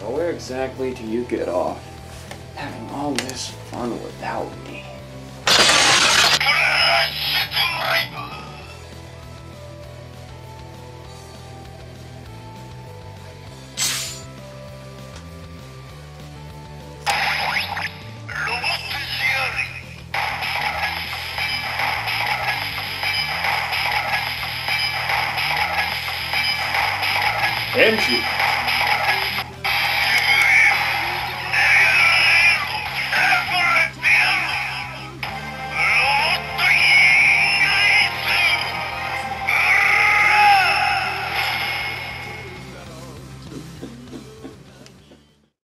But where exactly do you get off having all this fun without me? Benji!